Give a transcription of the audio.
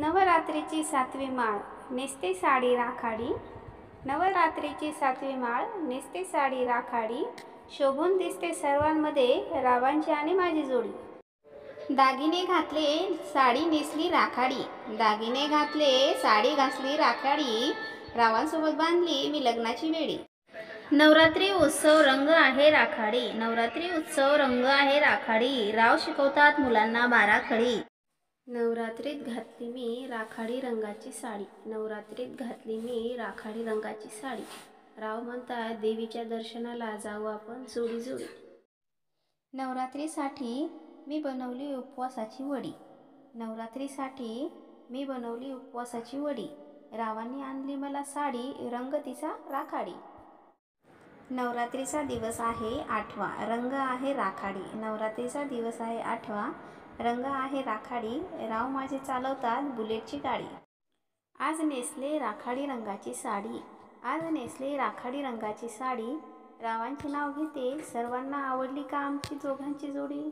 नवरात्रीची सातवी माळ नेसते साडी राखाडी. नवरात्रीची सातवी माळ नेसते साडी राखाडी. शोभून दिसते सर्वांमध्ये रावांची आणि माझी जोडी. दागिने घातले साडी नेसली राखाडी. दागिने घातले साडी घासली राखाडी. रावांसोबत बांधली मी लग्नाची वेळी नवरात्री उत्सव रंग आहे राखाडी. नवरात्री उत्सव रंग आहे राखाडी. राव शिकवतात मुलांना बाराखडी नवरात्रीत घातली मी राखाडी रंगाची साडी. नवरात्रीत घातली मी राखाडी रंगाची साडी. राव म्हणतात देवीच्या दर्शनाला जाऊ आपण जोडी जोडी. नवरात्रीसाठी मी बनवली उपवासाची वडी. नवरात्रीसाठी मी बनवली उपवासाची वडी. रावांनी आणली मला साडी रंग तिचा राखाडी. नवरात्रीचा दिवस आहे आठवा. रंग आहे राखाडी. नवरात्रीचा दिवस आहे आठवा. रंग आहे राखाडी. राव माझे चालवतात बुलेटची गाडी. आज नेसले राखाडी रंगाची साडी. आज नेसले राखाडी रंगाची साडी. रावांचे नाव घेते. सर्वांना आवडली का आमची दोघांची जोडी?